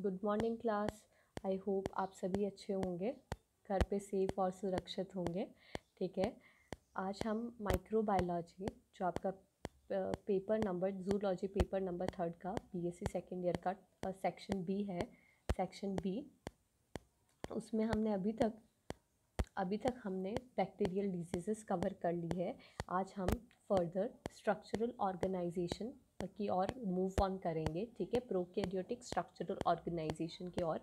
Good morning class. I hope आप सभी अच्छे होंगे। घर पे सेफ़ और सुरक्षित होंगे। ठीक है? आज हम माइक्रोबायोलॉजी जो आपका paper number zoology paper number third का बीएससी सेकेंड ईयर का सेक्शन बी है। सेक्शन बी उसमें हमने अभी तक अभी तक हमने बैक्टीरियल डिजीज़ेस कवर कर ली है। आज हम फर्दर स्ट्रक्चरल ऑर्गेनाइजेशन की ओर मूव ऑन करेंगे, ठीक है? प्रोकैरियोटिक स्ट्रक्चरल ऑर्गेनाइजेशन की ओर।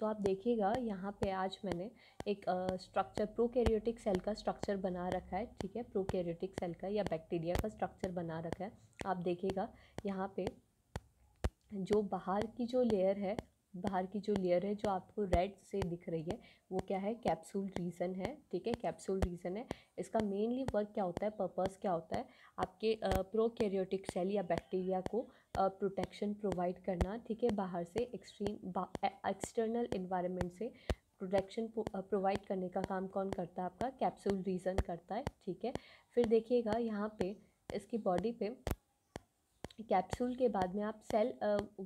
तो आप देखिएगा, यहाँ पे आज मैंने एक स्ट्रक्चर प्रोकैरियोटिक सेल का स्ट्रक्चर बना रखा है, ठीक है? प्रोकैरियोटिक सेल का या बैक्टीरिया का स्ट्रक्चर बना रखा है। आप देखिएगा, यहाँ पे जो बाहर की जो लेयर है बाहर की जो लेयर है, जो आपको रेड से दिख रही है, वो क्या है? कैप्सूल रीज़न है, ठीक है? कैप्सूल रीज़न है। इसका मेनली वर्क क्या होता है? पर्पस क्या होता है? आपके प्रोकैरियोटिक सेल या बैक्टीरिया को प्रोटेक्शन प्रोवाइड करना, ठीक है? बाहर से एक्सट्रीम एक्सटर्नल इन्वायरमेंट से प्रोटेक्शन प्रोवाइड करने का काम कौन करता है आपका? कैप्सूल रीज़न करता है, ठीक है? फिर देखिएगा यहाँ पे, इसकी बॉडी पे कैप्सूल के बाद में आप सेल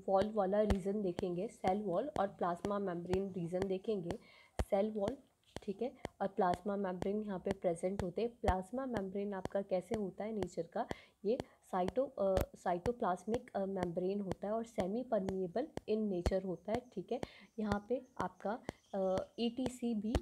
वॉल वाला रीज़न देखेंगे सेल वॉल और प्लाज्मा मेम्ब्रेन रीज़न देखेंगे। सेल वॉल ठीक है और प्लाज्मा मेम्ब्रेन यहाँ पे प्रेजेंट होते हैं। प्लाज्मा मेम्ब्रेन आपका कैसे होता है नेचर का? ये साइटो साइटोप्लाज्मिक मेम्ब्रेन होता है और सेमी परमिएबल इन नेचर होता है ठीक है। यहाँ पे आपका ई uh, भी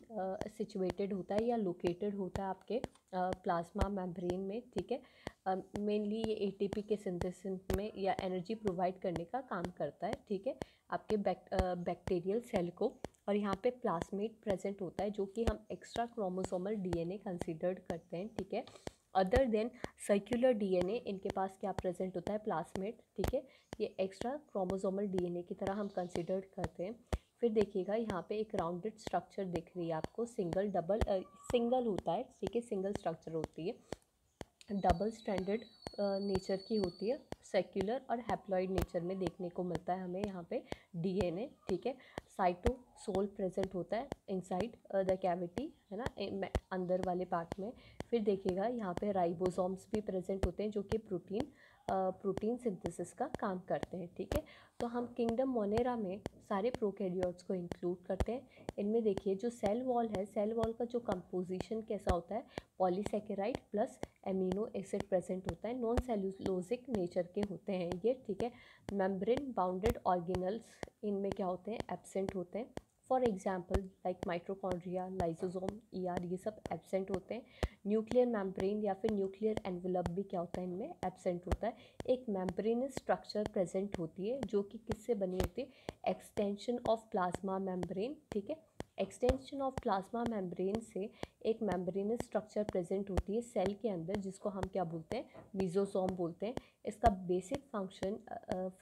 सिचुएटेड होता है या लोकेटेड होता है आपके प्लाज्मा मेम्ब्रेन में ठीक है। मेनली ये एटीपी के सिंथेसिस में या एनर्जी प्रोवाइड करने का काम करता है, ठीक है? आपके बैक्टीरियल सेल को। और यहाँ पे प्लास्मेट प्रेजेंट होता है, जो कि हम एक्स्ट्रा क्रोमोसोमल डीएनए कंसीडर्ड करते हैं, ठीक है? अदर देन सर्कुलर डीएनए इनके पास क्या प्रेजेंट होता है? प्लास्मेट ठीक है? ये एक्स्ट्रा क्रोमोसोमल डीएनए की तरह हम कंसिडर्ड करते हैं। फिर देखिएगा, यहाँ पे एक राउंडेड स्ट्रक्चर दिख रही है आपको सिंगल डबल सिंगल होता है, ठीक है? सिंगल स्ट्रक्चर होती है। डबल स्टैंडर्ड नेचर की होती है सेक्युलर और हैप्लॉइड नेचर में देखने को मिलता है हमें यहाँ पे डीएनए ठीक है? साइटोसोल प्रेजेंट होता है इनसाइड द कैविटी है ना? अंदर वाले पार्ट में। फिर देखिएगा, यहाँ पे राइबोसोम्स भी प्रेजेंट होते हैं, जो कि प्रोटीन प्रोटीन सिंथेसिस का काम करते हैं, ठीक है? तो हम किंगडम मोनेरा में सारे प्रोकैरियोट्स को इंक्लूड करते हैं। इनमें देखिए, जो सेल वॉल है, सेल वॉल का जो कंपोजिशन कैसा होता है, polysaccharide plus amino acid present होता है, नॉन सेलुलोजिक नेचर के होते हैं ये, ठीक है? मेम्ब्रेन बाउंडेड ऑर्गेनल्स इनमें क्या होते हैं? एबसेंट होते हैं। For example like mitochondria E R ये सब एबसेंट होते हैं। न्यूक्लियर मैम्ब्रेन या फिर न्यूक्लियर एनवलप भी क्या होता है इनमें? एबसेंट होता है। एक मेम्ब्रेनस स्ट्रक्चर प्रेजेंट होती है, जो कि किससे बनी होती है? एक्सटेंशन ऑफ़ प्लाज्मा मेम्ब्रेन ठीक है? एक्सटेंशन ऑफ़ प्लाज्मा मेम्ब्रेन से एक मेम्ब्रेनस स्ट्रक्चर प्रेजेंट होती है सेल के अंदर, जिसको हम क्या बोलते हैं? मीजोसोम बोलते हैं। इसका बेसिक फ़ंक्शन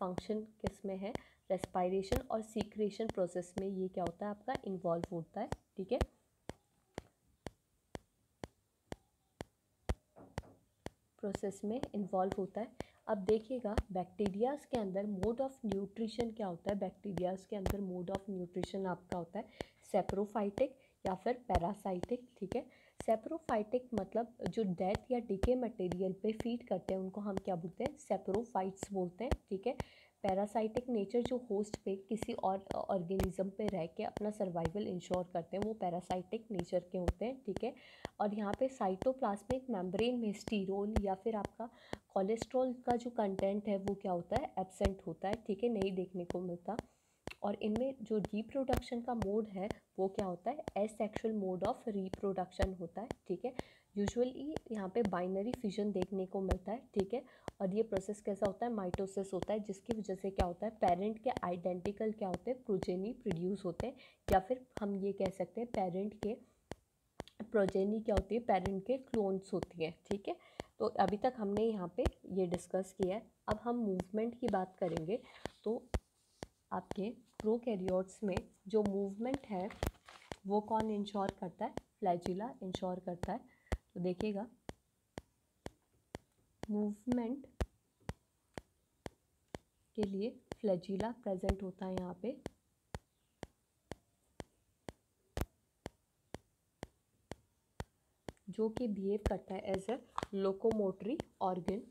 फ़ंक्शन किसमें है? रेस्पायरेशन और सीक्रेशन प्रोसेस में ये क्या होता है आपका? इन्वॉल्व होता है, ठीक है? प्रोसेस में इन्वॉल्व होता है। अब देखिएगा बैक्टीरियाज के अंदर मोड ऑफ़ न्यूट्रिशन क्या होता है? बैक्टीरियाज के अंदर मोड ऑफ़ न्यूट्रिशन आपका होता है सेप्रोफाइटिक या फिर पैरासाइटिक ठीक है? सेप्रोफाइटिक मतलब जो डेथ या डिके मटेरियल पे फ़ीड करते हैं, उनको हम क्या बोलते हैं? सेप्रोफाइट्स बोलते हैं, ठीक है? पैरासाइटिक नेचर जो होस्ट पे किसी और ऑर्गेनिज्म पे रह के अपना सर्वाइवल इंश्योर करते हैं, वो पैरासाइटिक नेचर के होते हैं, ठीक है? और यहाँ पे साइटोप्लाज्मिक मेम्ब्रेन में स्टीरोल या फिर आपका कोलेस्ट्रॉल का जो कंटेंट है, वो क्या होता है? एबसेंट होता है, ठीक है? नहीं देखने को मिलता। और इनमें जो रिप्रोडक्शन का मोड है, वो क्या होता है? Asexual mode of reproduction होता है, ठीक है? यूजुअली यहाँ पे बाइनरी फिजन देखने को मिलता है, ठीक है? और ये प्रोसेस कैसा होता है? माइटोसिस होता है, जिसकी वजह से क्या होता है? पेरेंट के आइडेंटिकल क्या होते हैं? प्रोजेनी प्रोड्यूस होते हैं, या फिर हम ये कह सकते हैं पेरेंट के प्रोजेनी क्या होती है? पेरेंट के क्लोन्स होती हैं, ठीक है? थीके? तो अभी तक हमने यहाँ पे ये डिस्कस किया है। अब हम मूवमेंट की बात करेंगे तो आपके प्रोकैरियोट्स में जो मूवमेंट है, वो कौन इंश्योर करता है? फ्लैजिला इंश्योर करता है। तो देखिएगा। मूवमेंट के लिए फ्लैजिला प्रेजेंट होता है यहाँ पे। जो कि बिहेव करता है as a locomotory organ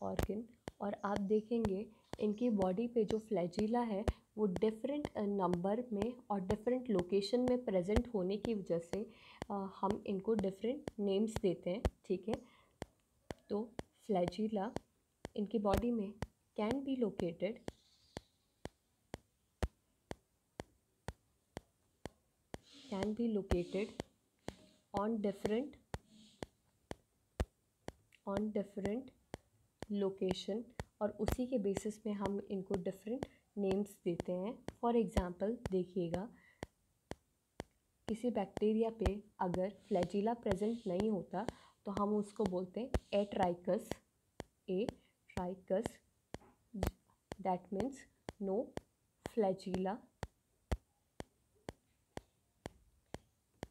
organ और आप देखेंगे इनकी बॉडी पे जो फ्लैजिला है, वो डिफरेंट नंबर में और डिफरेंट लोकेशन में प्रेजेंट होने की वजह से हम इनको डिफरेंट नेम्स देते हैं, ठीक है? तो फ्लैजिला इनकी बॉडी में can be located can be located on different on different location और उसी के बेसिस में हम इनको डिफरेंट नेम्स देते हैं। फॉर एग्ज़ाम्पल देखिएगा, किसी बैक्टीरिया पे अगर फ्लैजिला प्रेजेंट नहीं होता तो हम उसको बोलते हैं atrichous atrichous that means no flagella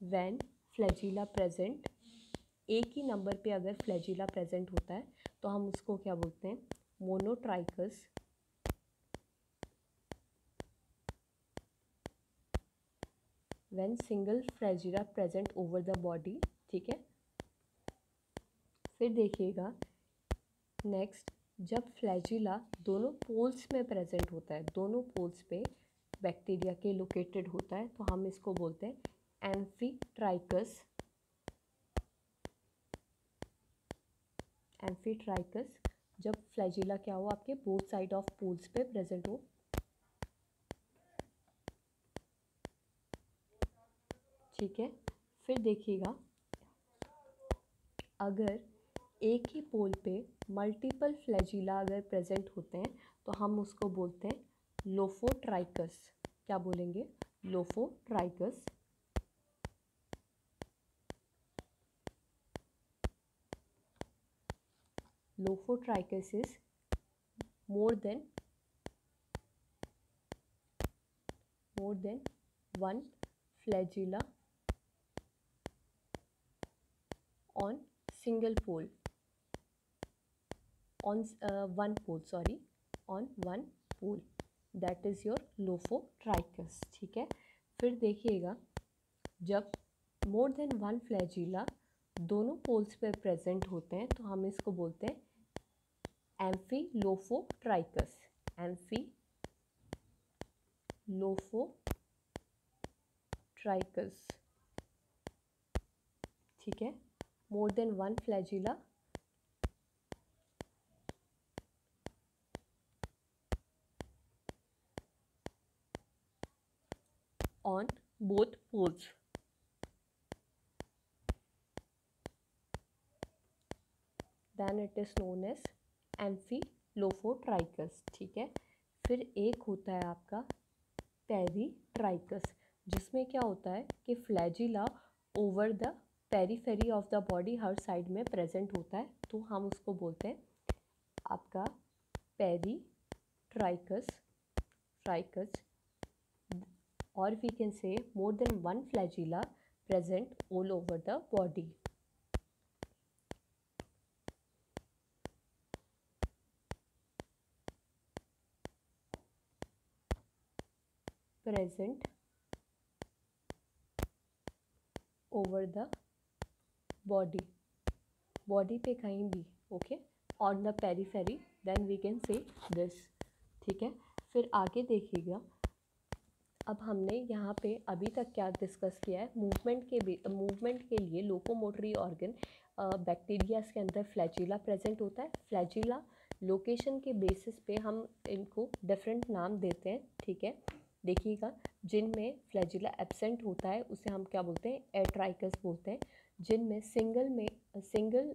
when flagella present एक ही नंबर पे अगर फ्लैजिला प्रेजेंट होता है तो हम उसको क्या बोलते हैं? Monotrichous when single flagella present over the body ठीक है? फिर देखिएगा नेक्स्ट जब फ्लैजिला दोनों पोल्स में प्रेजेंट होता है, दोनों पोल्स पे बैक्टीरिया के लोकेटेड होता है तो हम इसको बोलते हैं एम्फीट्राइकस एम्फीट्राइकस जब फ्लैजिला क्या हो आपके बोथ साइड ऑफ़ पोल्स पे प्रेजेंट हो। ठीक है, फिर देखिएगा। अगर एक ही पोल पे मल्टीपल फ्लैजिला अगर प्रेजेंट होते हैं तो हम उसको बोलते हैं लोफोट्राइकस क्या बोलेंगे? Lophotrichous Lophotrichus more than more than one flagella on single pole on uh, one pole sorry on one pole that is your Lophotrichus ठीक है फिर देखिएगा जब मोर देन वन फ्लैजिला दोनों पोल्स पे प्रेजेंट होते हैं तो हम इसको बोलते हैं एम्फीलोफोट्राइकस एम्फी लोफोट्राइकस ठीक है? More than one flagella on both poles then it is known as amphilophotrichous ठीक है? फिर एक होता है आपका पेरीट्राइकस जिसमें क्या होता है कि flagella over the periphery of the body her side में प्रेजेंट होता है तो हम उसको बोलते हैं आपका पेरी ट्राइकस ट्राइकस और we can say more than one flagella present all over the body present over the body. Body पे कहीं भी okay on the periphery then we can say this ठीक है? फिर आगे देखिएगा। अब हमने यहाँ पे अभी तक क्या डिस्कस किया है? मूवमेंट के मूवमेंट के लिए लोकोमोटरी ऑर्गन बैक्टीरियाज के अंदर फ्लैजिला प्रेजेंट होता है। फ्लैजिला लोकेशन के बेसिस पे हम इनको डिफरेंट नाम देते हैं, ठीक है? देखिएगा, जिनमें फ्लैजिला एबसेंट होता है, उसे हम क्या बोलते हैं? एट्राइकस बोलते हैं। जिनमें सिंगल में सिंगल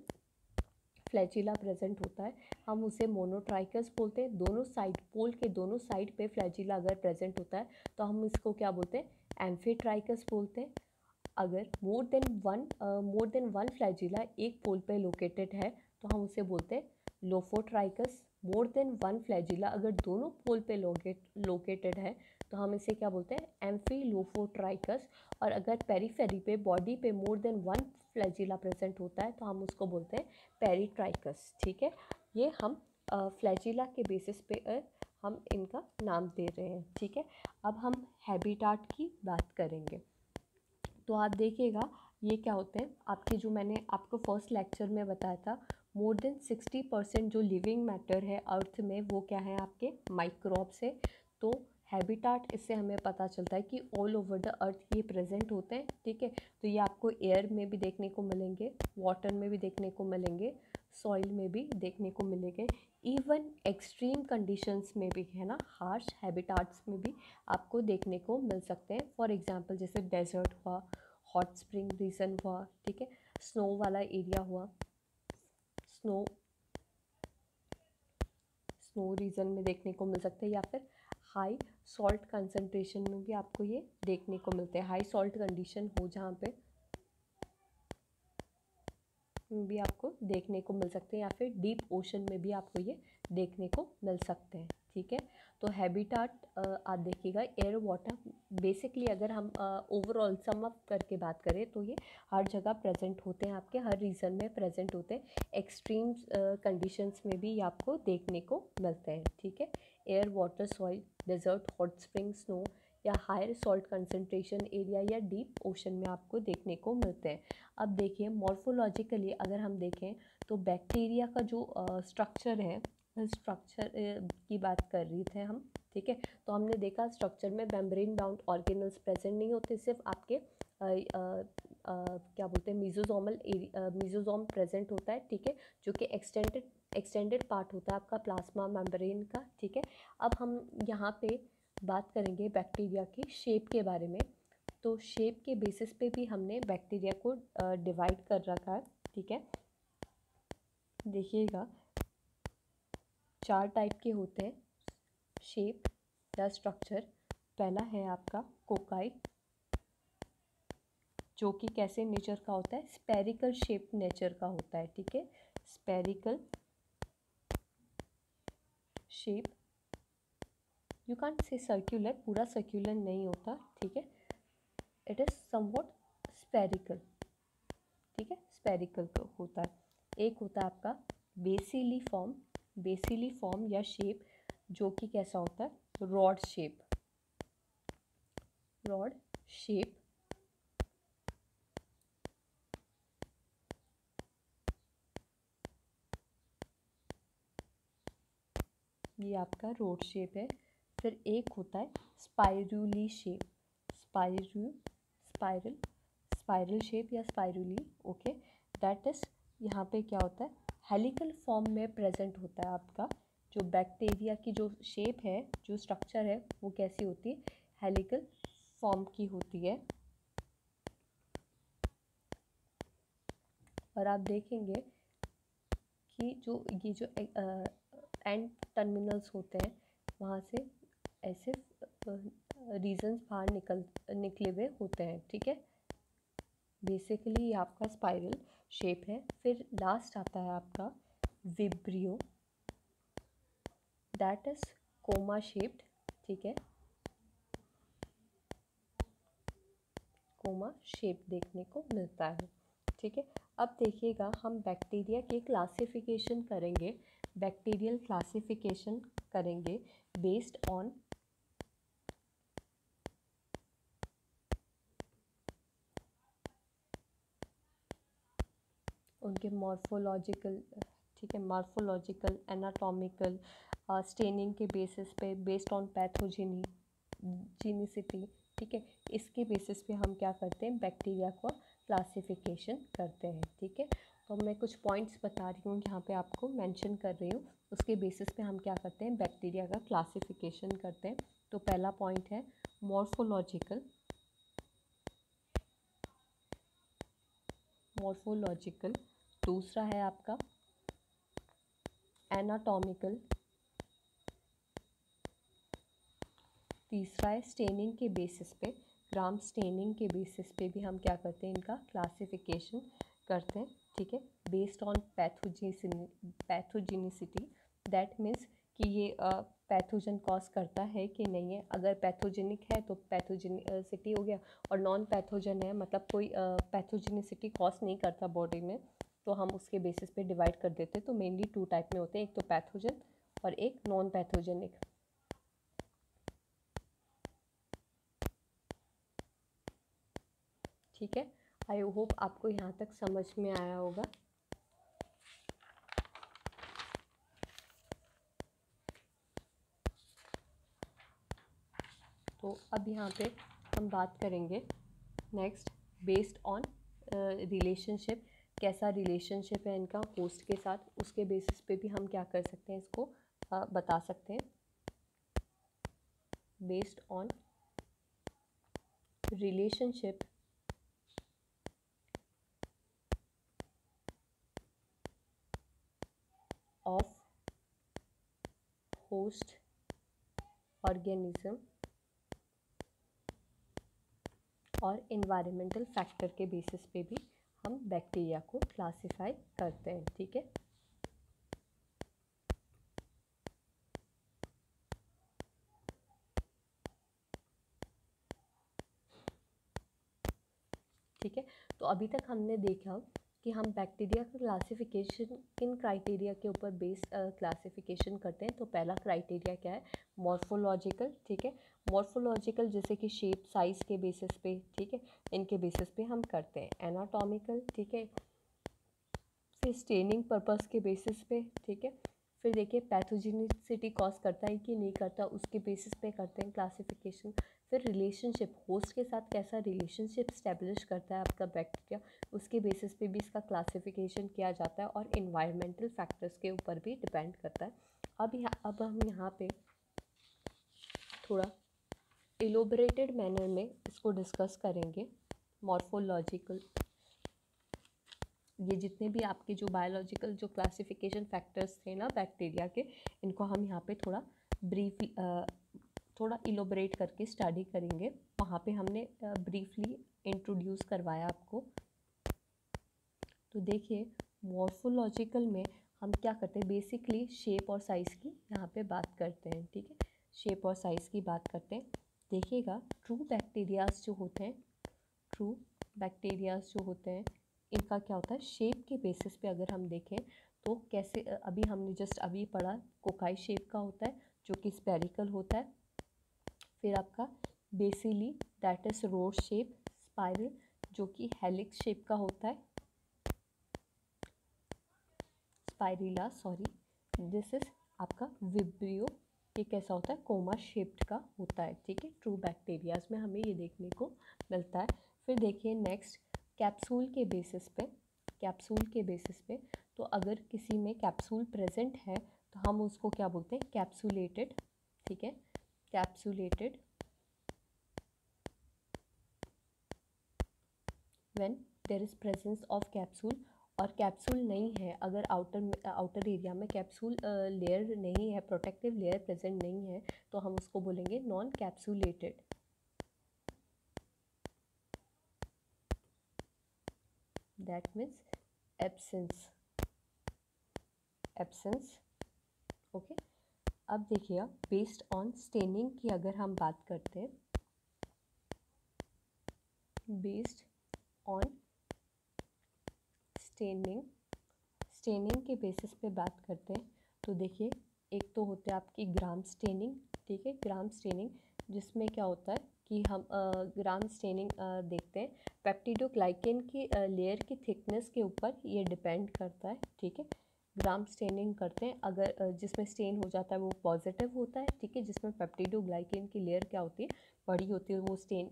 फ्लैजिला प्रेजेंट होता है, हम उसे मोनोट्राइकस बोलते हैं। दोनों साइड पोल के दोनों साइड पे फ्लैजिला अगर प्रेजेंट होता है तो हम इसको क्या बोलते हैं? एम्फीट्राइकस बोलते हैं। अगर more than one more than one flagella एक पोल पे लोकेटेड है तो हम उसे बोलते हैं lophotrichous more than one flagella अगर दोनों पोल पे लोकेट लोकेटेड है तो हम इसे क्या बोलते हैं? एम्फीलोफोट्राइकस और अगर पेरीफेरी पे बॉडी पे more than one flagella present होता है तो हम उसको बोलते हैं पेरीट्राइकस ठीक है? ये हम फ्लैजिला के बेसिस पे हम इनका नाम दे रहे हैं। ठीक है? अब हम हैबिटाट की बात करेंगे। तो आप देखिएगा, ये क्या होते हैं? आपके जो मैंने, आपको फ़र्स्ट लेक्चर में बताया था मोर देन सिक्सटी परसेंट जो लिविंग मैटर है अर्थ में, वो क्या है आपके? माइक्रोब्स है। तो हैबिटाट, इससे हमें पता चलता है कि ऑल ओवर द अर्थ ये प्रेजेंट होते हैं, ठीक है? तो ये आपको एयर में भी देखने को मिलेंगे वाटर में भी देखने को मिलेंगे सॉइल में भी देखने को मिलेंगे। इवन एक्सट्रीम कंडीशंस में भी, है ना? हार्श हैबिटाट्स में भी आपको देखने को मिल सकते हैं। फॉर एग्जांपल जैसे डेजर्ट हुआ हॉट स्प्रिंग रीजन हुआ, ठीक है? स्नो वाला एरिया हुआ स्नो स्नो रीजन में देखने को मिल सकते हैं या फिर हाई सॉल्ट कंसनट्रेशन में भी आपको ये देखने को मिलते हैं। हाई सॉल्ट कंडीशन हो जहाँ पे भी आपको देखने को मिल सकते हैं या फिर डीप ओशन में भी आपको ये देखने को मिल सकते हैं, ठीक है? तो हैबिटाट आप देखिएगा एयर वाटर बेसिकली अगर हम ओवरऑल सम अप करके बात करें तो ये हर जगह प्रेजेंट होते हैं आपके, हर रीजन में प्रेजेंट होते हैं। एक्सट्रीम कंडीशंस में भी ये आपको देखने को मिलते हैं, ठीक है? Air water soil desert hot spring snow या हायर सॉल्ट कंसनट्रेशन एरिया या डीप ओशन में आपको देखने को मिलते हैं। अब देखिए मॉर्फोलॉजिकली अगर हम देखें तो बैक्टीरिया का जो स्ट्रक्चर है स्ट्रक्चर की बात कर रही थे हम ठीक है? तो हमने देखा स्ट्रक्चर में मेम्ब्रेन बाउंड ऑर्गेनल्स प्रेजेंट नहीं होते सिर्फ़ आपके आ, आ, आ, क्या बोलते हैं मीजोजोमल मीजोजोम प्रेजेंट होता है ठीक है? जो कि एक्सटेंडेड एक्सटेंडेड पार्ट होता है आपका प्लाज्मा मेम्ब्रेन का, ठीक है? अब हम यहाँ पे बात करेंगे बैक्टीरिया की शेप के बारे में। तो शेप के बेसिस पे भी हमने बैक्टीरिया को डिवाइड कर रखा है, ठीक है? देखिएगा, चार टाइप के होते हैं शेप या स्ट्रक्चर पहला है आपका कोकाई जो कि कैसे नेचर का होता है? स्पेरिकल शेप नेचर का होता है, ठीक है? Spherical shape you can say circular पूरा सर्क्यूलर नहीं होता, ठीक है? इट इज़ समवॉट स्पेरिकल ठीक है? स्पेरिकल तो होता है। एक होता है आपका बेसिली फॉर्म बेसिली फॉर्म या शेप जो कि कैसा होता है? रॉड शेप रॉड शेप ये आपका रोड शेप है। फिर एक होता है स्पाइरूली शेप स्पाइरू स्पाइरल स्पाइरल शेप या स्पाइरूली ओके दैट इज़ यहाँ पे क्या होता है? हेलिकल फॉर्म में प्रेजेंट होता है आपका। जो बैक्टीरिया की जो शेप है, जो स्ट्रक्चर है, वो कैसी होती है? हेलिकल फॉर्म की होती है। और आप देखेंगे कि जो ये जो एंड टर्मिनल्स होते हैं, वहाँ से ऐसे रीजन्स बाहर निकल, निकले हुए होते हैं, ठीक है? बेसिकली ये आपका स्पाइरल शेप है, फिर लास्ट आता है आपका vibrio that is comma shaped ठीक है? कोमा शेप देखने को मिलता है, ठीक है? अब देखिएगा, हम बैक्टीरिया की क्लासिफिकेशन करेंगे बैक्टीरियल क्लासिफिकेशन करेंगे बेस्ड ऑन उनके मॉर्फोलॉजिकल ठीक है मॉर्फोलॉजिकल एनाटॉमिकल स्टेनिंग के बेसिस पे बेस्ड ऑन पैथोजेनी जीनिसिटी ठीक है, इसके बेसिस पे हम क्या करते हैं बैक्टीरिया को क्लासिफिकेशन करते हैं, ठीक है। तो मैं कुछ पॉइंट्स बता रही हूँ यहाँ पे आपको मेंशन कर रही हूँ। उसके बेसिस पे हम क्या करते हैं? बैक्टीरिया का क्लासिफिकेशन करते हैं। तो पहला पॉइंट है मॉर्फोलॉजिकल मॉर्फोलॉजिकल दूसरा है आपका एनाटॉमिकल तीसरा है स्टेनिंग के बेसिस पे। ग्राम स्टेनिंग के बेसिस पे भी हम क्या करते हैं? इनका क्लासिफिकेशन करते हैं, ठीक है? Based on pathogenicity pathogenicity that means कि ये पैथोजन कॉज करता है कि नहीं है। अगर पैथोजेनिक है तो पैथोजेनिसिटी हो गया और नॉन पैथोजन है मतलब कोई पैथोजेनिसिटी कॉज नहीं करता बॉडी में तो हम उसके बेसिस पे डिवाइड कर देते हैं। तो मेनली टू टाइप में होते हैं, एक तो पैथोजन और एक नॉन पैथोजेनिक ठीक है? आई होप आपको यहाँ तक समझ में आया होगा। तो अब यहाँ पे हम बात करेंगे नेक्स्ट बेस्ड ऑन रिलेशनशिप कैसा रिलेशनशिप है इनका होस्ट के साथ उसके बेसिस पे भी हम क्या कर सकते हैं इसको uh, बता सकते हैं। Based on relationship host organism और इन्वायरमेंटल फैक्टर के बेसिस पे भी हम बैक्टीरिया को क्लासिफाई करते हैं, ठीक है? ठीक है? तो अभी तक हमने देखा कि हम बैक्टीरिया का क्लासिफिकेशन किन क्राइटेरिया के ऊपर बेस क्लासिफिकेशन करते हैं? तो पहला क्राइटेरिया क्या है? मॉर्फोलॉजिकल ठीक है? मॉर्फोलॉजिकल जैसे कि शेप साइज़ के बेसिस पे, ठीक है? इनके बेसिस पे हम करते हैं। एनाटॉमिकल ठीक है? फिर स्टेनिंग पर्पस के बेसिस पे, ठीक है? फिर देखिए पैथोजिनिसिटी कॉज करता है कि नहीं करता, उसके बेसिस पे करते हैं क्लासिफिकेशन फिर रिलेशनशिप होस्ट के साथ कैसा रिलेशनशिप स्टेब्लिश करता है आपका बैक्टीरिया उसके बेसिस पे भी इसका क्लासिफिकेशन किया जाता है और इन्वायरमेंटल फैक्टर्स के ऊपर भी डिपेंड करता है। अब यहाँ, अब हम यहाँ पे थोड़ा एलोबरेटेड मैनर में इसको डिस्कस करेंगे। मॉर्फोलॉजिकल ये जितने भी आपके जो बायोलॉजिकल जो क्लासिफिकेशन फैक्टर्स थे ना बैक्टीरिया के, इनको हम यहाँ पे थोड़ा ब्रीफ थोड़ा इलोबरेट करके स्टडी करेंगे। वहाँ पे हमने ब्रीफली इंट्रोड्यूस करवाया आपको। तो देखिए मॉर्फोलॉजिकल में हम क्या करते हैं? बेसिकली शेप और साइज़ की यहाँ पे बात करते हैं, ठीक है? शेप और साइज़ की बात करते हैं। देखिएगा ट्रू बैक्टीरियाज जो होते हैं ट्रू बैक्टीरियाज जो होते हैं, इनका क्या होता है? शेप के बेसिस पे अगर हम देखें तो कैसे अभी हमने जस्ट अभी पढ़ा, कोकाई शेप का होता है, जो कि स्पेरिकल होता है। फिर आपका bacilli that is rod shape spiral जो कि हेलिक्स शेप का होता है। स्पाइरिला सॉरी दिस इज़ आपका विब्रियो, ये कैसा होता है? कोमा शेप्ड का होता है, ठीक है? ट्रू बैक्टीरियाज में हमें ये देखने को मिलता है। फिर देखिए नेक्स्ट कैप्सूल के बेसिस पे कैप्सूल के बेसिस पे तो अगर किसी में कैप्सूल प्रेजेंट है तो हम उसको क्या बोलते हैं? कैप्सूलेटेड ठीक है? Capsulated when there is presence of capsule और कैप्सूल नहीं है, अगर आउटर आउटर एरिया में कैप्सूल लेयर नहीं है प्रोटेक्टिव लेयर प्रेजेंट नहीं है तो हम उसको बोलेंगे non capsulated that means absence absence okay अब देखिए बेस्ड ऑन स्टेनिंग की अगर हम बात करते हैं बेस्ड ऑन स्टेनिंग स्टेनिंग के बेसिस पे बात करते हैं तो देखिए, एक तो होते हैं आपकी ग्राम स्टेनिंग ठीक है? ग्राम स्टेनिंग जिसमें क्या होता है कि हम ग्राम स्टेनिंग देखते हैं पेप्टिडोग्लाइकेन की लेयर की थिकनेस के ऊपर ये डिपेंड करता है, ठीक है? ग्राम स्टेनिंग करते हैं, अगर जिसमें स्टेन हो जाता है वो पॉजिटिव होता है, ठीक है, जिसमें पेप्टिडोग्लाइकेन की लेयर क्या होती है, बड़ी होती है, वो स्टेन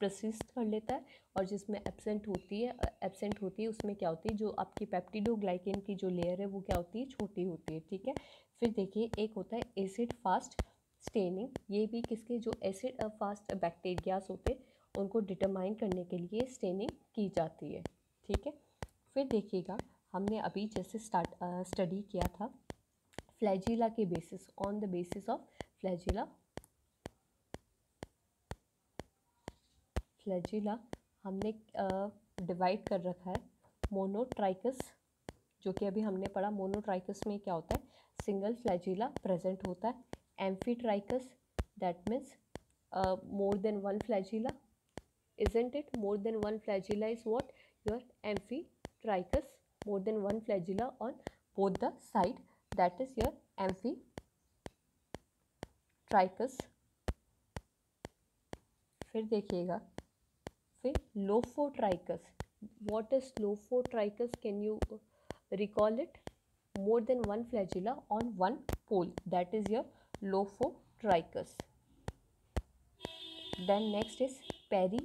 प्रसिस्ट कर लेता है, और जिसमें एबसेंट होती है एबसेंट होती है, उसमें क्या होती है, जो आपकी पेप्टिडोग्लाइकेन की जो लेयर है, वो क्या होती है, छोटी होती है, ठीक है। फिर देखिए, एक होता है एसिड फास्ट स्टेनिंग ये भी किसके, जो एसिड फास्ट बैक्टीरियाज होते उनको डिटरमाइन करने के लिए स्टेनिंग की जाती है, ठीक है। फिर देखिएगा हमने अभी जैसे स्टार्ट स्टडी किया था फ्लैजिला के basis on the basis of flagella flagella हमने डिवाइड uh, कर रखा है मोनोट्राइकस जो कि अभी हमने पढ़ा मोनोट्राइकस में क्या होता है? सिंगल फ्लैजिला प्रेजेंट होता है। Amphitrichous that means more than one flagella isn't it? More than one flagella is what? Your amphitrachus more more than one flagella on both the side. That is your amphitrichus फिर देखिएगा। फिर lophotrichous what is lophotrichous can you recall it more than one flagella on one pole that is your lophotrichous then next is peri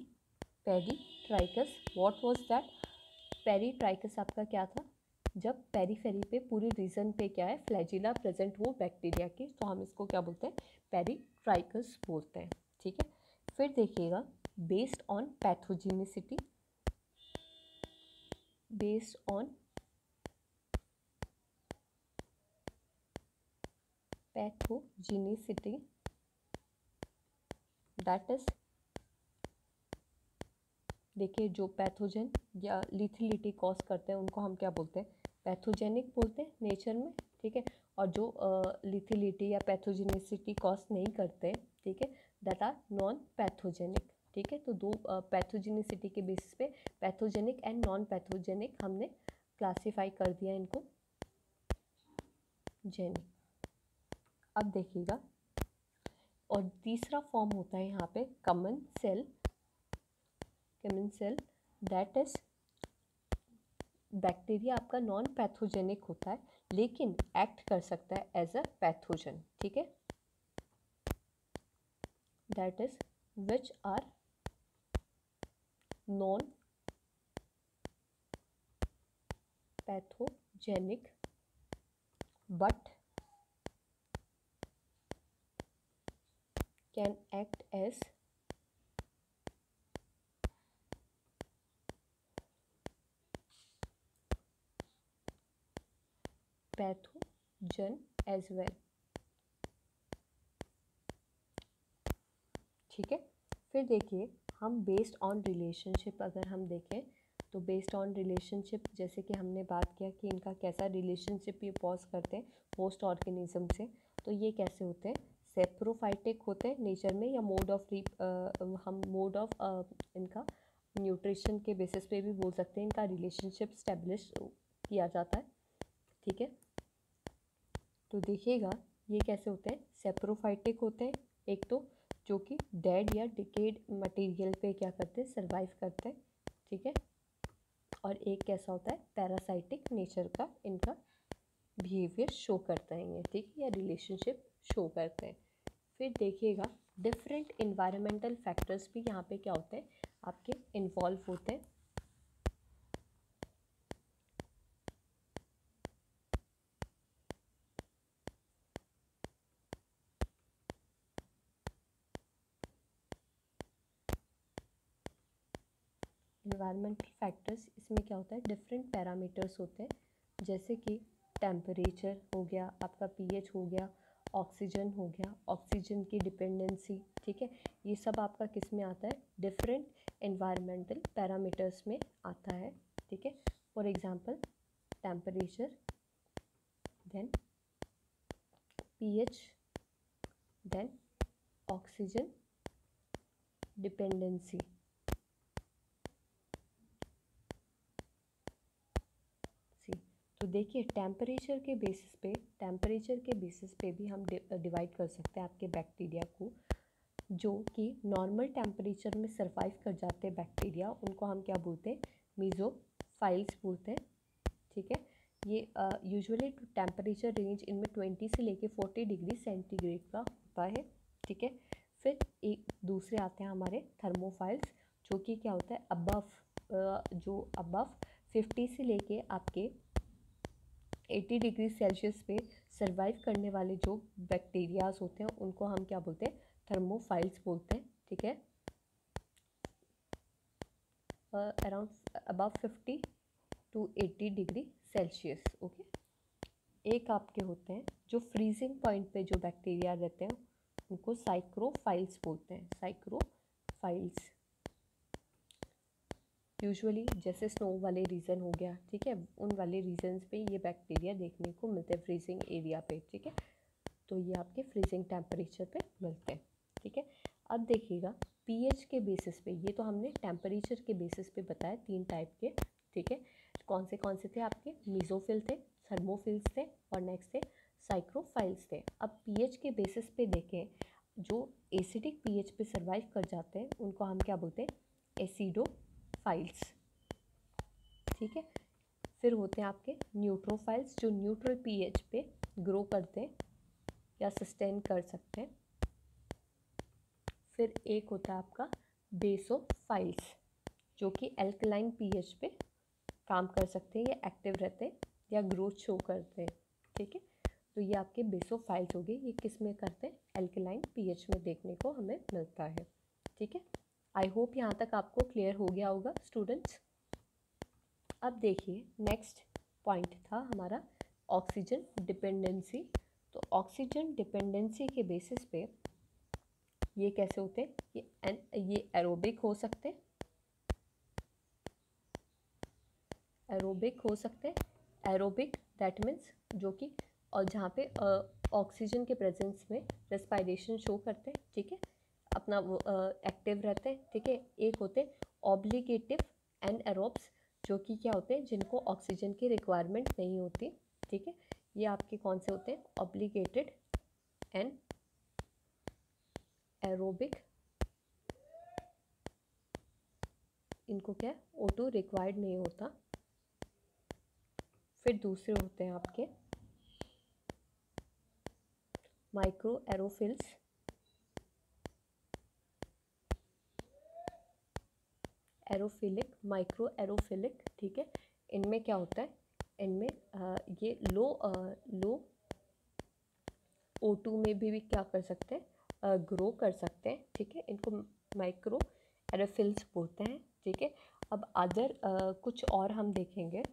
peritrichous what was that that peritrichous आपका क्या था? जब periphery पे पूरे reason पे क्या है, flagella present हो बैक्टीरिया के तो हम इसको क्या बोलते हैं? पेरी ट्राइकस बोलते हैं, ठीक है? फिर देखिएगा based on pathogenicity based on pathogenicity, that is, देखिए जो पैथोजन या लिथिलिटी कॉज करते हैं, उनको हम क्या बोलते हैं? पैथोजेनिक बोलते हैं नेचर में, ठीक है? और जो लिथिलिटी या पैथोजेनिसिटी कॉज नहीं करते, ठीक है? दैट आर नॉन पैथोजेनिक ठीक है? तो दो पैथोजेनिसिटी के बेसिस पे पैथोजेनिक एंड नॉन पैथोजेनिक हमने क्लासीफाई कर दिया इनको। जेनिक अब देखिएगा। और तीसरा फॉर्म होता है यहाँ पे commensal commensal that is bacteria आपका नॉन पैथोजेनिक होता है, लेकिन एक्ट कर सकता है एज अ पैथोजन ठीक है? That is which are non pathogenic but can act as pathogen as well. ठीक है? फिर देखिए, हम बेस्ड ऑन रिलेशनशिप अगर हम देखें तो बेस्ड ऑन रिलेशनशिप जैसे कि हमने बात किया कि इनका कैसा रिलेशनशिप ये पॉज करते हैं होस्ट ऑर्गेनिज्म से तो ये कैसे होते हैं? सेप्रोफाइटिक होते हैं नेचर में या मोड ऑफ़ हम मोड ऑफ़ इनका न्यूट्रिशन के बेसिस पे भी बोल सकते हैं, इनका रिलेशनशिप स्टेब्लिश किया जाता है। ठीक है? तो देखिएगा ये कैसे होते हैं। सेप्रोफाइटिक होते हैं, एक तो जो कि डेड या डिकेड मटेरियल पे क्या करते हैं सर्वाइव करते हैं, ठीक है? और एक कैसा होता है पैरासाइटिक नेचर का इनका बिहेवियर शो करता है ये, ठीक है? या रिलेशनशिप शो करते हैं। फिर देखिएगा डिफरेंट इन्वायरमेंटल फैक्टर्स भी यहाँ पे क्या होते हैं, आपके इन्वॉल्व होते हैं। इन्वायरमेंटल फैक्टर्स इसमें क्या होता है? डिफरेंट पैरामीटर्स होते हैं, जैसे कि टेम्परेचर हो गया, आपका पीएच हो गया ऑक्सीजन हो गया ऑक्सीजन की डिपेंडेंसी ठीक है? ये सब आपका किसमें आता है? डिफरेंट इन्वायरमेंटल पैरामीटर्स में आता है, ठीक है? For example temperature then pH then oxygen dependency तो देखिए टेम्परेचर के बेसिस पे टेम्परेचर के बेसिस पे भी हम डिवाइड कर सकते हैं आपके बैक्टीरिया को, जो कि नॉर्मल टेम्परेचर में सरवाइव कर जाते हैं बैक्टीरिया उनको हम क्या बोलते हैं? मीज़ो फाइल्स बोलते हैं, ठीक है? ये यूजुअली टेम्परेचर रेंज इनमें ट्वेंटी से लेके फोर्टी डिग्री सेंटीग्रेड का होता है, ठीक है? फिर एक, दूसरे आते हैं हमारे थर्मोफाइल्स जो कि क्या होता है? अबव जो अबव फिफ्टी से लेके आपके 80 डिग्री सेल्सियस पे सर्वाइव करने वाले जो बैक्टीरियाज होते हैं, उनको हम क्या बोलते हैं? थर्मोफाइल्स बोलते हैं, ठीक है? Around above fifty to eighty degree Celsius okay एक आपके होते हैं, जो फ्रीजिंग पॉइंट पे जो बैक्टीरिया रहते हैं, उनको साइक्रोफाइल्स बोलते हैं साइक्रोफाइल्स यूजुअली जैसे स्नो वाले रीजन हो गया, ठीक है? उन वाले रीजन्स पे ये बैक्टीरिया देखने को मिलते हैं फ्रीजिंग एरिया पे, ठीक है? तो ये आपके फ्रीजिंग टेम्परेचर पे मिलते हैं, ठीक है? अब देखिएगा पीएच के बेसिस पे, ये तो हमने टेम्परेचर के बेसिस पे बताया तीन टाइप के, ठीक है? कौन से कौन से थे आपके? मीज़ोफिल थे थर्मोफिल्स थे और नेक्स्ट थे साइक्रोफाइल्स थे। अब पीएच के बेसिस पे देखें, जो एसिडिक पीएच पे सर्वाइव कर जाते हैं, उनको हम क्या बोलते हैं? एसिडो फाइल्स ठीक है? फिर होते हैं आपके न्यूट्रोफाइल्स जो न्यूट्रल पीएच पे ग्रो करते हैं या सस्टेन कर सकते हैं। फिर एक होता है आपका बेसोफाइल्स जो कि एल्कलाइन पीएच पे काम कर सकते हैं या एक्टिव रहते हैं या ग्रोथ शो करते हैं। ठीक है? तो ये आपके बेसोफाइल्स हो गए। ये किसमें करते हैं? एल्कलाइन पीएच में देखने को हमें मिलता है। ठीक है? आई होप यहाँ तक आपको क्लियर हो गया होगा स्टूडेंट्स अब देखिए नेक्स्ट पॉइंट था हमारा ऑक्सीजन डिपेंडेंसी तो ऑक्सीजन डिपेंडेंसी के बेसिस पे ये कैसे होते हैं? ये ये एरोबिक हो सकते एरोबिक हो सकते एरोबिक दैट मीन्स जो कि, और जहाँ पे ऑक्सीजन के प्रेजेंस में रेस्पायरेशन शो करते हैं, ठीक है? अपना एक्टिव रहते हैं, ठीक है? एक होते हैं ऑब्लिगेटिव एंड एरोब्स जो कि क्या होते हैं? जिनको ऑक्सीजन की रिक्वायरमेंट नहीं होती, ठीक है? ये आपके कौन से होते हैं? ऑब्लिगेटेड एंड एरोबिक इनको क्या है? ओटो रिक्वायर्ड नहीं होता। फिर दूसरे होते हैं आपके micro aerophiles aerophilic micro aerophilic ठीक है? इनमें क्या होता है? इनमें ये लो आ, लो ओ टू में भी, भी क्या कर सकते हैं? ग्रो कर सकते हैं ठीक है? इनको माइक्रो एरोफिल्स बोलते हैं ठीक है? अब अदर कुछ और हम देखेंगे।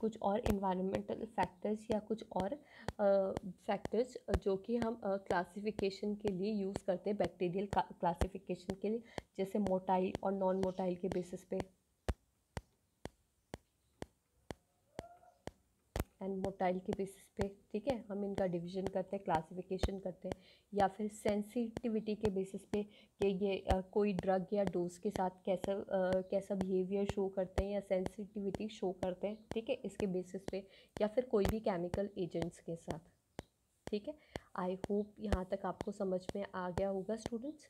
कुछ और इन्वायरमेंटल फैक्टर्स या कुछ और फैक्टर्स जो कि हम क्लासिफिकेशन के लिए यूज़ करते हैं बैक्टीरियल क्लासिफिकेशन के लिए, जैसे मोटाइल और नॉन मोटाइल के बेसिस पे। मोटाइल के बेसिस पे ठीक है? हम इनका डिवीज़न करते हैं क्लासिफिकेशन करते हैं या फिर सेंसिटिविटी के बेसिस पे कि ये आ, कोई ड्रग या डोज के साथ कैसा आ, कैसा बिहेवियर शो करते हैं या सेंसिटिविटी शो करते हैं ठीक है? इसके बेसिस पे या फिर कोई भी केमिकल एजेंट्स के साथ ठीक है? आई होप यहाँ तक आपको समझ में आ गया होगा स्टूडेंट्स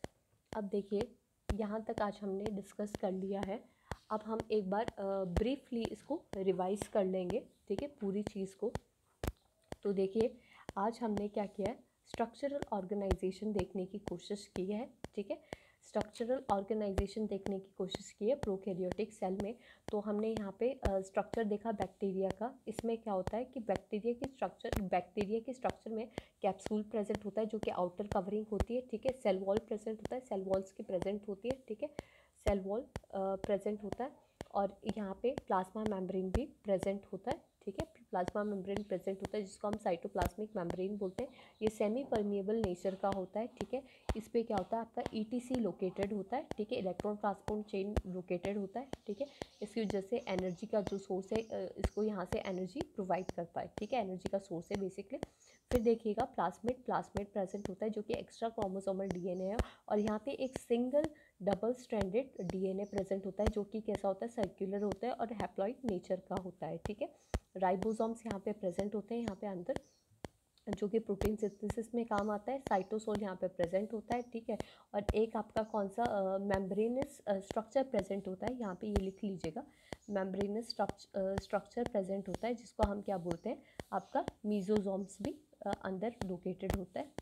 अब देखिए यहाँ तक आज हमने डिस्कस कर लिया है. अब हम एक बार ब्रीफली इसको रिवाइज कर लेंगे. ठीक है, पूरी चीज़ को। तो देखिए, आज हमने क्या किया है? स्ट्रक्चरल ऑर्गेनाइजेशन देखने की कोशिश की है, ठीक है? स्ट्रक्चरल ऑर्गेनाइजेशन देखने की कोशिश की है प्रोकैरियोटिक सेल में। तो हमने यहाँ पे स्ट्रक्चर देखा बैक्टीरिया का। इसमें क्या होता है कि बैक्टीरिया की स्ट्रक्चर बैक्टीरिया के स्ट्रक्चर में कैप्सूल प्रेजेंट होता है, जो कि आउटर कवरिंग होती है, ठीक है? सेल वॉल प्रेजेंट होता है सेल वॉल्स की प्रेजेंट होती है, ठीक है? सेल वॉल प्रेजेंट होता है। और यहाँ पे प्लाज्मा मेम्ब्रेन भी प्रेजेंट होता है। ठीक है, प्लाज्मा मेम्ब्रेन प्रेजेंट होता है, जिसको हम साइटोप्लाज्मिक मेम्ब्रेन बोलते हैं। ये सेमी परमिएबल नेचर का होता है, ठीक है। इस पर क्या होता है, आपका ईटीसी लोकेटेड होता है, ठीक है। इलेक्ट्रॉन ट्रांसपोर्ट चेन लोकेटेड होता है, ठीक है। इसकी वजह से एनर्जी का जो सोर्स है इसको यहाँ से एनर्जी प्रोवाइड करता है ठीक है। एनर्जी का सोर्स है बेसिकली फिर देखिएगा प्लास्मेट प्लास्मेट प्रेजेंट होता है, जो कि एक्स्ट्रा क्रोमोसोमल डीएनए है और यहाँ पे एक single double standard DNA present होता है, जो कि कैसा होता है सर्कुलर होता है और हैप्लॉइड नेचर का होता है, ठीक है। राइबोसोम्स यहाँ पे प्रेजेंट होते हैं यहाँ पे अंदर जो कि प्रोटीन सिंथेसिस में काम आता है साइटोसोल यहाँ पे प्रेजेंट होता है ठीक है? और एक आपका कौन सा मेम्ब्रेनस स्ट्रक्चर प्रेजेंट होता है यहाँ पे ये लिख लीजिएगा मेम्ब्रेनस स्ट्रक्चर प्रेजेंट होता है जिसको हम क्या बोलते हैं? आपका मीजोजोम्स भी uh, अंदर लोकेटेड होता है।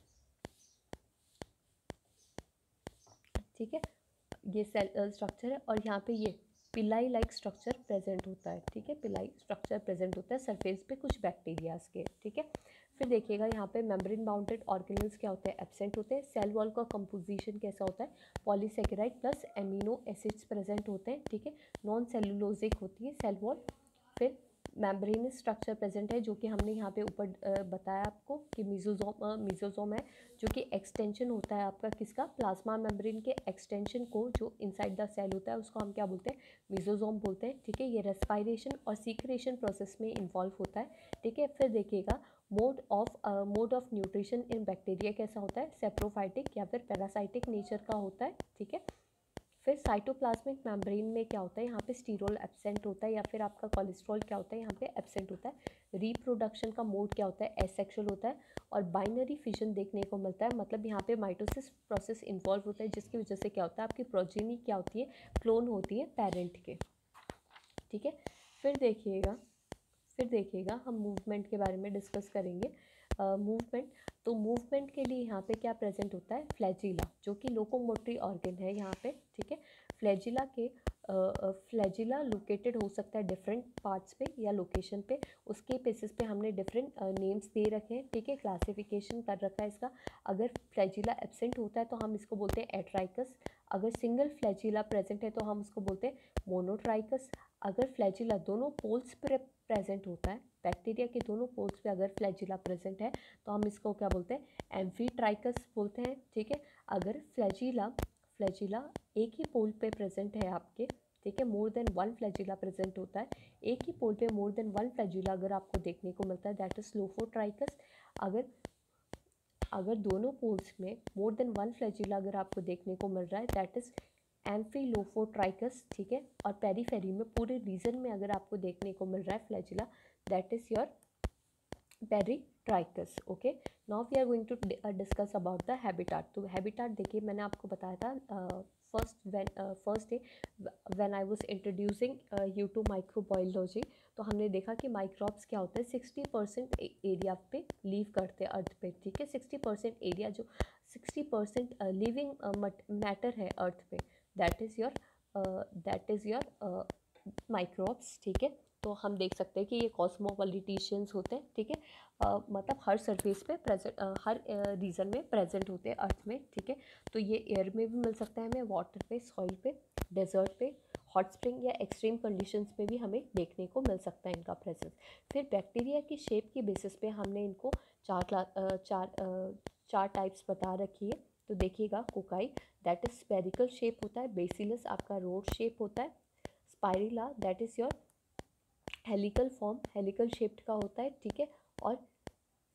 ठीक है? ये सेल स्ट्रक्चर है और यहाँ पे ये पिलाई लाइक स्ट्रक्चर प्रेजेंट होता है, ठीक है? पिलाई स्ट्रक्चर प्रेजेंट होता है सरफेस पे कुछ बैक्टीरियाज के, ठीक है? फिर देखिएगा यहाँ पे मेम्ब्रेन बाउंडेड ऑर्गेनल्स क्या होते हैं? एबसेंट होते हैं। सेल वॉल का कंपोजिशन कैसा होता है? Polysaccharide plus amino acids present होते हैं, ठीक है? नॉन सेलुलोजिक होती है सेल वॉल फिर मेम्ब्रेनस स्ट्रक्चर प्रेजेंट है, जो कि हमने यहाँ पे ऊपर बताया आपको कि मीजोजोम मीजोजोम है, जो कि एक्सटेंशन होता है आपका किसका? प्लाज्मा मेम्ब्रेन के एक्सटेंशन को, जो इनसाइड द सेल होता है, उसको हम क्या बोलते हैं? मीजोजोम बोलते हैं, ठीक है? ये रेस्पायरेशन और सीक्रेशन प्रोसेस में इन्वॉल्व होता है, ठीक है? फिर देखिएगा mode of mode of nutrition in bacteria कैसा होता है? सेप्रोफाइटिक या फिर पैरासाइटिक नेचर का होता है, ठीक है? फिर साइटोप्लाज्मिक मेम्ब्रेन में क्या होता है? यहाँ पे स्टीरोल एब्सेंट होता है या फिर आपका कोलेस्ट्रॉल क्या होता है? यहाँ पे एब्सेंट होता है। रिप्रोडक्शन का मोड क्या होता है? एसेक्सुअल होता है और बाइनरी फिजन देखने को मिलता है। मतलब यहाँ पे माइटोसिस प्रोसेस इन्वॉल्व होता है, जिसकी वजह से क्या होता है? आपकी प्रोजीनी क्या होती है? क्लोन होती है पेरेंट के। ठीक है? फिर देखिएगा फिर देखिएगा, हम मूवमेंट के बारे में डिस्कस करेंगे। मूवमेंट तो मूवमेंट के लिए यहाँ पे क्या प्रेजेंट होता है? फ्लैजिला जो कि लोकोमोटरी ऑर्गन है यहाँ पे, ठीक है? फ्लैजिला के फ्लैजिला लोकेटेड हो सकता है डिफरेंट पार्ट्स पे या लोकेशन पे। उसके बेसिस पे हमने डिफरेंट नेम्स दे रखे हैं, ठीक है? क्लासिफिकेशन कर रखा है इसका। अगर फ्लैजिला एबसेंट होता है तो हम इसको बोलते हैं एट्राइकस अगर सिंगल फ्लैजिला प्रेजेंट है तो हम उसको बोलते हैं मोनोट्राइकस अगर फ्लैजिला दोनों पोल्स पर प्रेजेंट होता है। बैक्टीरिया के दोनों पोल्स पे अगर फ्लैजिला प्रेजेंट है तो हम इसको क्या बोलते हैं? एम्फीट्राइकस बोलते हैं, ठीक है? अगर फ्लैजिला फ्लैजिला एक ही पोल पे प्रेजेंट है आपके, ठीक है? More than one flagella present होता है। एक ही पोल पे मोर देन वन फ्लैजिला अगर आपको देखने को मिलता है दैट इज़ लोफोट्राइकस अगर अगर दोनों पोल्स में मोर देन वन फ्लैजिला अगर आपको देखने को मिल रहा है दैट इज़ एम्फीलोफोट्राइकस ठीक है? और पेरीफेरी में पूरे रीजन में अगर आपको देखने को मिल रहा है flagella that is your peritrichous okay now we are going to discuss about the habitat तो हैबिटाट देखिए, मैंने आपको बताया था first when first day when I was introducing you to microbiology तो हमने देखा कि माइक्रोब्स क्या होते हैं? सिक्सटी परसेंट एरिया पे लीव करते हैं अर्थ पे, ठीक है? सिक्सटी परसेंट एरिया जो सिक्सटी परसेंट लिविंग मैटर है अर्थ पे। That is your that is your microbes ठीक है? तो हम देख सकते हैं कि ये कॉस्मोपॉलिटिशियंस होते हैं ठीक है? uh, मतलब हर सरफेस पे प्रेजेंट uh, हर रीजन uh, में प्रेजेंट होते हैं अर्थ में ठीक है? तो ये एयर में भी मिल सकता है हमें वाटर पे सॉइल पे डेजर्ट पे हॉट स्प्रिंग या एक्सट्रीम कंडीशंस में भी हमें देखने को मिल सकता है इनका प्रेजेंस फिर बैक्टीरिया की शेप की बेसिस पे हमने इनको चार चार चार टाइप्स बता रखी है। तो देखिएगा cocci that is spherical shape होता है बेसिलस आपका रोड शेप होता है spirilla that is your helical form helical shaped का होता है ठीक है और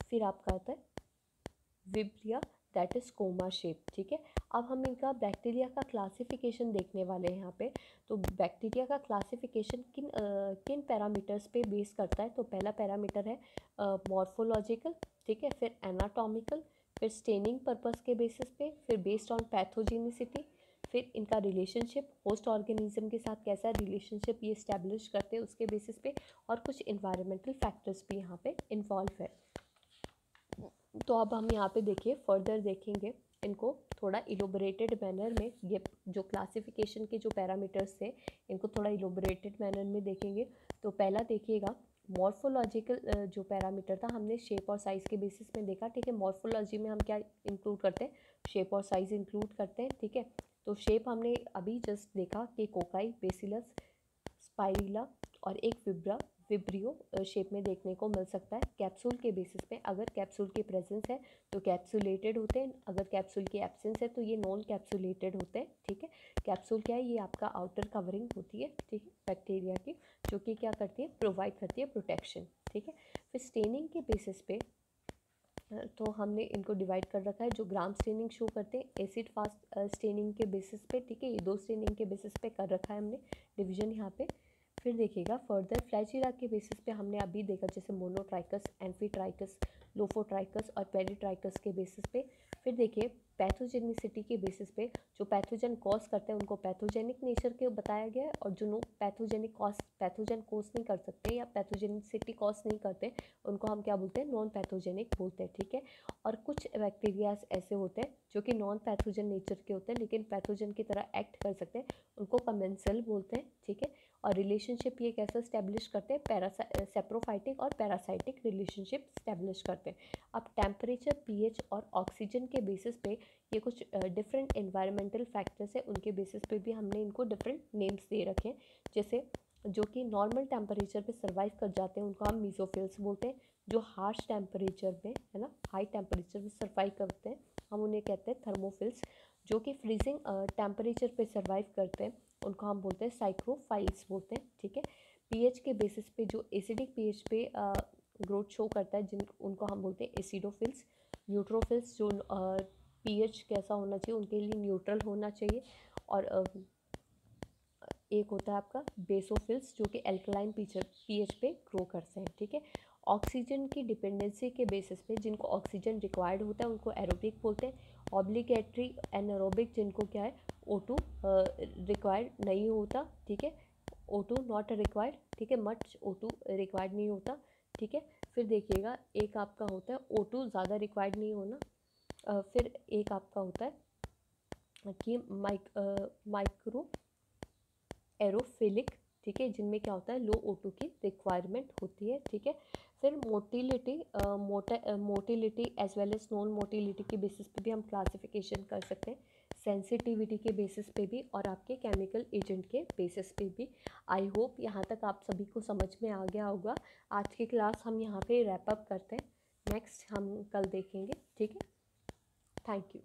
फिर आपका होता है vibrio that is comma shape ठीक है अब हम इनका बैक्टीरिया का क्लासिफिकेशन देखने वाले हैं यहाँ पे तो बैक्टीरिया का क्लासिफिकेशन किन आ, किन पैरामीटर्स पे बेस करता है तो पहला पैरामीटर है मॉर्फोलॉजिकल ठीक है फिर एनाटॉमिकल फिर स्टेनिंग पर्पस के बेसिस पे, फिर बेस्ड ऑन पैथोजेनिसिटी फिर इनका रिलेशनशिप होस्ट ऑर्गेनिज्म के साथ कैसा रिलेशनशिप ये इस्टेब्लिश करते हैं उसके बेसिस पे और कुछ इन्वायरमेंटल फैक्टर्स भी यहाँ पे इन्वॉल्व है। तो अब हम यहाँ पे देखिए फर्दर देखेंगे इनको थोड़ा इलोबरेटेड मैनर में, ये जो क्लासिफिकेशन के जो पैरामीटर्स थे इनको थोड़ा इलोबरेटेड मैनर में देखेंगे। तो पहला देखिएगा मॉर्फोलॉजिकल जो पैरामीटर था, हमने शेप और साइज़ के बेसिस में देखा, ठीक है? मॉर्फोलॉजी में हम क्या इंक्लूड करते हैं? शेप और साइज़ इंक्लूड करते हैं, ठीक है? तो शेप हमने अभी जस्ट देखा कि कोकाई बेसिलस स्पाइरिला और एक विब्रा विब्रियो शेप में देखने को मिल सकता है। कैप्सूल के बेसिस पे अगर कैप्सूल की प्रेजेंस है तो कैप्सूलेटेड होते हैं। अगर कैप्सूल की एब्सेंस है तो ये नॉन कैप्सुलेटेड होते हैं, ठीक है? कैप्सूल क्या है? ये आपका आउटर कवरिंग होती है, ठीक है? बैक्टीरिया की, जो कि क्या करती है? प्रोवाइड करती है प्रोटेक्शन ठीक है? फिर स्टेनिंग के बेसिस पे तो हमने इनको डिवाइड कर रखा है। जो ग्राम स्टेनिंग शो करते हैं एसिड फास्ट स्टेनिंग के बेसिस पे, ठीक है? ये दो स्टेनिंग के बेसिस पे कर रखा है हमने। डिवीज़न यहाँ पे फिर देखिएगा फर्दर फ्लैचिरा के बेसिस पे हमने अभी देखा जैसे मोनोट्राइकस एम्फीट्राइकस लोफोट्राइकस और पेरीट्राइकस के बेसिस पे। फिर देखिए पैथोजेनिसिटी के बेसिस पे जो पैथोजन कॉज करते हैं, उनको पैथोजेनिक नेचर के बताया गया है और जो no pathogenic cause pathogen cause नहीं कर सकते या पैथोजेनिसिटी कॉज नहीं करते, उनको हम क्या बोलते हैं? नॉन पैथोजेनिक बोलते हैं, ठीक है? और कुछ बैक्टीरियाज ऐसे होते हैं जो कि नॉन पैथोजन नेचर के होते हैं, लेकिन पैथोजन की तरह एक्ट कर सकते हैं, उनको कमेंसल बोलते हैं, ठीक है? और रिलेशनशिप ये कैसे स्टैब्लिश करते हैं? पैरासा सेप्रोफाइटिक और पैरासाइटिक रिलेशनशिप स्टैब्लिश करते हैं। अब टेम्परेचर पीएच और ऑक्सीजन के बेसिस पे ये कुछ डिफरेंट इन्वायरमेंटल फैक्टर्स है। उनके बेसिस पे भी हमने इनको डिफरेंट नेम्स दे रखे हैं। जैसे जो कि नॉर्मल टेम्परेचर पे सर्वाइव कर जाते हैं, उनको हम मीजोफिल्स बोलते हैं, जो हार्श टेम्परेचर में है ना हाई टेम्परेचर में सर्वाइव करते हैं, हम उन्हें कहते हैं थर्मोफिल्स जो कि फ्रीजिंग टेम्परेचर पे सर्वाइव करते हैं। उनको हम बोलते हैं साइक्रोफाइल्स बोलते हैं, ठीक है? पीएच के बेसिस पे जो एसिडिक पीएच पे ग्रोथ शो करता है, जिन, उनको हम बोलते हैं एसिडोफिल्स न्यूट्रोफिल्स जो पीएच कैसा होना चाहिए, उनके लिए न्यूट्रल होना चाहिए। और एक होता है आपका बेसोफिल्स जो कि एल्कलाइन पीचर पीएच पे ग्रो करते हैं, ठीक है? ऑक्सीजन की डिपेंडेंसी के बेसिस पे जिनको ऑक्सीजन रिक्वायर्ड होता है, उनको एरोबिक बोलते हैं ऑब्लिगेटरी एनरोबिक जिनको क्या है ओ टू रिक्वायर्ड नहीं होता, ठीक है? ओ टू नॉट रिक्वायर्ड ठीक है? मच ओ टू रिक्वायर्ड नहीं होता, ठीक है? फिर देखिएगा, एक आपका होता है ओ टू ज़्यादा रिक्वायर्ड नहीं होना फिर एक आपका होता है कि माइक माइक्रो एरोफिलिक ठीक है? जिनमें क्या होता है लो ओ टू की रिक्वायरमेंट होती है, ठीक है? फिर मोटिलिटी मोटा motility as well as non motility के बेसिस पे भी हम क्लासिफिकेशन कर सकते हैं। सेंसिटिविटी के बेसिस पे भी और आपके केमिकल एजेंट के बेसिस पे भी। आई होप यहाँ तक आप सभी को समझ में आ गया होगा। आज की क्लास हम यहाँ पे रैप अप करते हैं। नेक्स्ट हम कल देखेंगे, ठीक है? Thank you